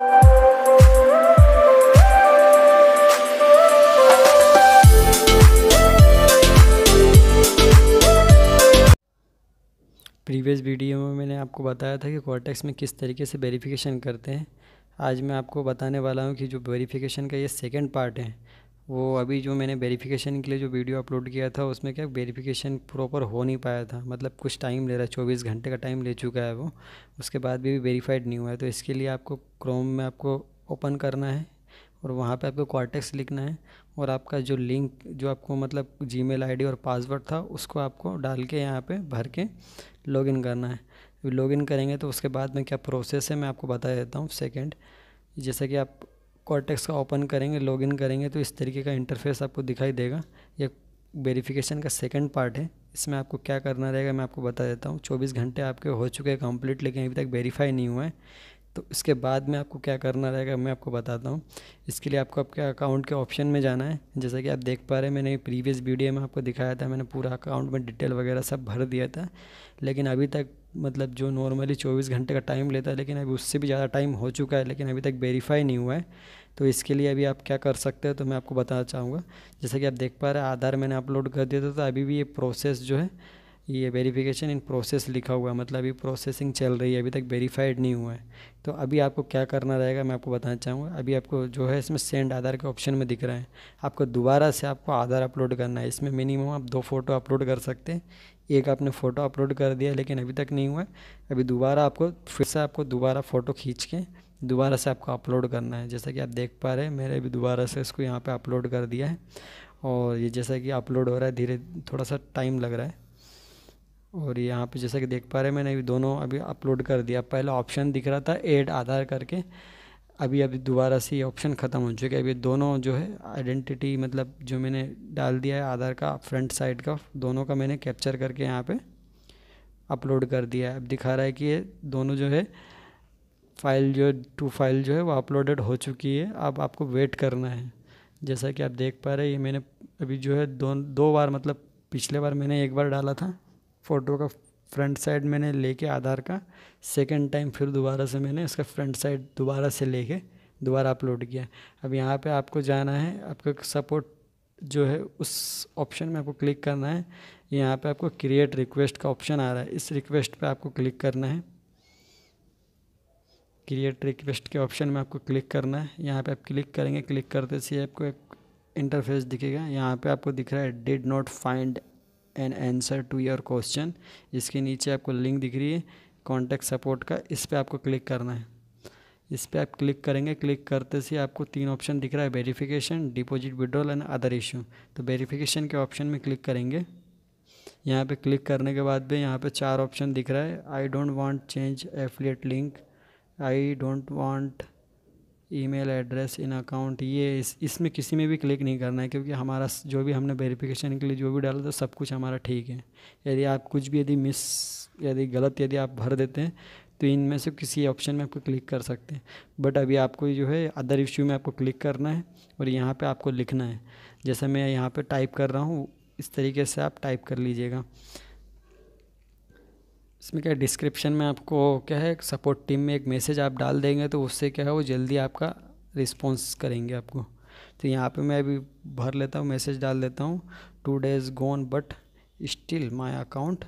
Previous video में मैंने आपको बताया था कि कॉर्टेक्स में किस तरीके से वेरिफिकेशन करते हैं। आज मैं आपको बताने वाला हूँ कि जो वेरिफिकेशन का ये सेकंड पार्ट है वो अभी जो मैंने वेरिफिकेशन के लिए जो वीडियो अपलोड किया था, उसमें क्या वेरिफिकेशन प्रॉपर हो नहीं पाया था। मतलब कुछ टाइम ले रहा है, चौबीस घंटे का टाइम ले चुका है वो। उसके बाद भी वेरीफाइड नहीं हुआ है। तो इसके लिए आपको क्रोम में आपको ओपन करना है और वहाँ पे आपको कॉर्टेक्स लिखना है और आपका जो लिंक जो आपको मतलब जी मेल और पासवर्ड था, उसको आपको डाल के यहाँ पे भर के लॉगिन करना है। लॉगिन करेंगे तो उसके बाद में क्या प्रोसेस है, मैं आपको बता देता हूँ। सेकेंड जैसे कि आप कॉर्टेक्स का ओपन करेंगे लॉगिन करेंगे तो इस तरीके का इंटरफेस आपको दिखाई देगा। ये वेरिफिकेशन का सेकंड पार्ट है। इसमें आपको क्या करना रहेगा, मैं आपको बता देता हूँ। चौबीस घंटे आपके हो चुके हैं कंप्लीट लेकिन अभी तक वेरीफाई नहीं हुआ है। तो इसके बाद में आपको क्या करना रहेगा, मैं आपको बताता हूँ। इसके लिए आपको आपके अकाउंट के ऑप्शन में जाना है। जैसा कि आप देख पा रहे हैं, मैंने प्रीवियस वीडियो में आपको दिखाया था, मैंने पूरा अकाउंट में डिटेल वगैरह सब भर दिया था। लेकिन अभी तक मतलब जो नॉर्मली चौबीस घंटे का टाइम लेता है, लेकिन अभी उससे भी ज़्यादा टाइम हो चुका है, लेकिन अभी तक वेरीफाई नहीं हुआ है। तो इसके लिए अभी आप क्या कर सकते हैं तो मैं आपको बताना चाहूँगा। जैसा कि आप देख पा रहे हैं, आधार मैंने अपलोड कर दिया था तो अभी भी ये प्रोसेस जो है ये वेरिफिकेशन इन प्रोसेस लिखा हुआ है। मतलब अभी प्रोसेसिंग चल रही है, अभी तक वेरीफाइड नहीं हुआ है। तो अभी आपको क्या करना रहेगा, मैं आपको बताना चाहूँगा। अभी आपको जो है इसमें सेंड आधार के ऑप्शन में दिख रहा है। आपको दोबारा से आपको आधार अपलोड करना है। इसमें मिनिमम आप दो फ़ोटो अपलोड कर सकते हैं। एक आपने फ़ोटो अपलोड कर दिया, लेकिन अभी तक नहीं हुआ है। अभी दोबारा आपको, फिर से आपको दोबारा फ़ोटो खींच के दोबारा से आपको अपलोड करना है। जैसा कि आप देख पा रहे हैं, मैंने अभी दोबारा से इसको यहाँ पर अपलोड कर दिया है। और ये जैसा कि अपलोड हो रहा है, धीरे, थोड़ा सा टाइम लग रहा है। और यहाँ पे जैसा कि देख पा रहे हैं, मैंने दोनों अभी अपलोड कर दिया। पहला ऑप्शन दिख रहा था एड आधार करके। अभी अभी दोबारा से ये ऑप्शन ख़त्म हो चुका है। अभी दोनों जो है आइडेंटिटी मतलब जो मैंने डाल दिया है आधार का फ्रंट साइड का, दोनों का मैंने कैप्चर करके यहाँ पे अपलोड कर दिया है। अब दिखा रहा है कि ये दोनों जो है फ़ाइल जो टू फ़ाइल जो है वो अपलोडेड हो चुकी है। अब आपको वेट करना है। जैसा कि आप देख पा रहे हैं, ये मैंने अभी जो है दो दो बार मतलब पिछले बार मैंने एक बार डाला था। फ़ोटो का फ्रंट साइड मैंने लेके आधार का, सेकंड टाइम फिर दोबारा से मैंने इसका फ्रंट साइड दोबारा से लेके दोबारा अपलोड किया। अब यहाँ पे आपको जाना है, आपका सपोर्ट जो है उस ऑप्शन में आपको क्लिक करना है। यहाँ पे आपको क्रिएट रिक्वेस्ट का ऑप्शन आ रहा है, इस रिक्वेस्ट पे आपको क्लिक करना है। क्रिएट रिक्वेस्ट के ऑप्शन में आपको क्लिक करना है। यहाँ पे आप क्लिक करेंगे, क्लिक करते से आपको एक इंटरफेस दिखेगा। यहाँ पे आपको दिख रहा है did not find an answer to your question इसके नीचे आपको लिंक दिख रही है कॉन्टैक्ट सपोर्ट का। इस पर आपको क्लिक करना है। इस पर आप क्लिक करेंगे क्लिक करते से आपको तीन ऑप्शन दिख रहा है verification deposit withdrawal and other issue तो वेरिफिकेशन के ऑप्शन में क्लिक करेंगे। यहाँ पे क्लिक करने के बाद भी यहाँ पे चार ऑप्शन दिख रहा है। I don't want change affiliate link I don't want email address, in account, ये इस, इसमें किसी में भी क्लिक नहीं करना है, क्योंकि हमारा जो भी हमने वेरिफिकेशन के लिए जो भी डाला था, सब कुछ हमारा ठीक है। यदि आप कुछ भी यदि मिस, यदि गलत यदि आप भर देते हैं तो इनमें से किसी ऑप्शन में आपको क्लिक कर सकते हैं। बट अभी आपको जो है, अदर इश्यू में आपको क्लिक करना है और यहाँ पे आपको लिखना है। जैसे मैं यहाँ पे टाइप कर रहा हूँ, इस तरीके से आप टाइप कर लीजिएगा। इसमें क्या डिस्क्रिप्शन में आपको क्या है? सपोर्ट टीम में एक मैसेज आप डाल देंगे तो उससे क्या है वो जल्दी आपका रिस्पॉन्स करेंगे आपको। तो यहाँ पे मैं अभी भर लेता हूँ मैसेज डाल देता हूँ। Two days gone but still my account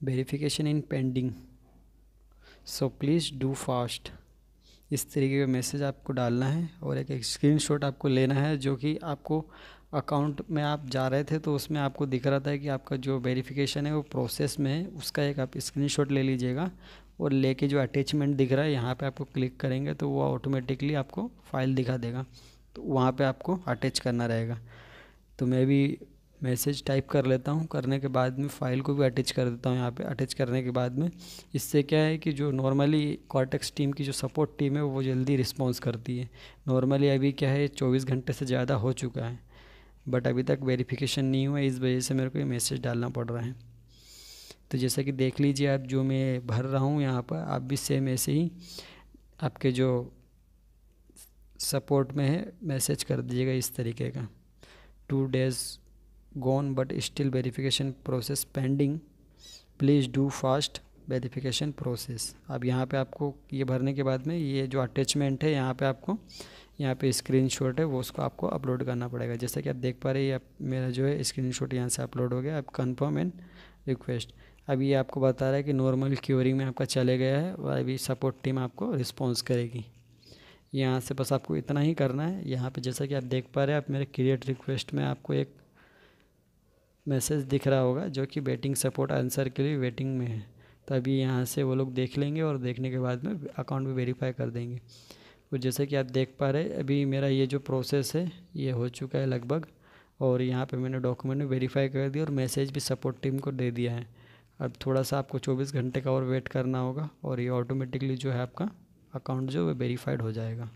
verification in pending so please do fast इस तरीके का मैसेज आपको डालना है और एक, एक स्क्रीनशॉट आपको लेना है जो कि आपको अकाउंट में आप जा रहे थे तो उसमें आपको दिख रहा था कि आपका जो वेरिफिकेशन है वो प्रोसेस में है, उसका एक आप स्क्रीनशॉट ले लीजिएगा और लेके जो अटैचमेंट दिख रहा है, यहाँ पे आपको क्लिक करेंगे तो वो ऑटोमेटिकली आपको फ़ाइल दिखा देगा। तो वहाँ पे आपको अटैच करना रहेगा। तो मैं भी मैसेज टाइप कर लेता हूँ, करने के बाद में फ़ाइल को भी अटैच कर देता हूँ यहाँ पे। अटैच करने के बाद में इससे क्या है कि जो नॉर्मली कॉर्टेक्स टीम की जो सपोर्ट टीम है, वो जल्दी रिस्पॉन्स करती है। नॉर्मली अभी क्या है, चौबीस घंटे से ज़्यादा हो चुका है। बट अभी तक वेरिफिकेशन नहीं हुआ, इस वजह से मेरे को ये मैसेज डालना पड़ रहा है। तो जैसा कि देख लीजिए आप जो मैं भर रहा हूँ यहाँ पर, आप भी सेम ऐसे ही आपके जो सपोर्ट में है मैसेज कर दीजिएगा इस तरीके का। Two days gone but still verification process pending please do fast verification process अब यहाँ पे आपको ये भरने के बाद में ये जो अटैचमेंट है, यहाँ पे आपको यहाँ पे स्क्रीनशॉट है, वो उसको आपको अपलोड करना पड़ेगा। जैसा कि आप देख पा रहे हैं मेरा जो है स्क्रीनशॉट यहाँ से अपलोड हो गया। अब कन्फर्म एंड रिक्वेस्ट अब ये आपको बता रहा है कि नॉर्मल क्यूरिंग में आपका चले गया है और अभी सपोर्ट टीम आपको रिस्पॉन्स करेगी। यहाँ से बस आपको इतना ही करना है। यहाँ पे जैसा कि आप देख पा रहे हैं, आप मेरे क्रिएट रिक्वेस्ट में आपको एक मैसेज दिख रहा होगा, जो कि वेटिंग सपोर्ट आंसर के लिए वेटिंग में है। तो अभी यहाँ से वो लोग देख लेंगे और देखने के बाद में अकाउंट भी वेरीफाई कर देंगे। तो जैसे कि आप देख पा रहे अभी मेरा ये जो प्रोसेस है, ये हो चुका है लगभग। और यहाँ पे मैंने डॉक्यूमेंट में वेरीफाई कर दिया और मैसेज भी सपोर्ट टीम को दे दिया है। अब थोड़ा सा आपको 24 घंटे का और वेट करना होगा और ये ऑटोमेटिकली जो है आपका अकाउंट जो है वेरीफाइड हो जाएगा।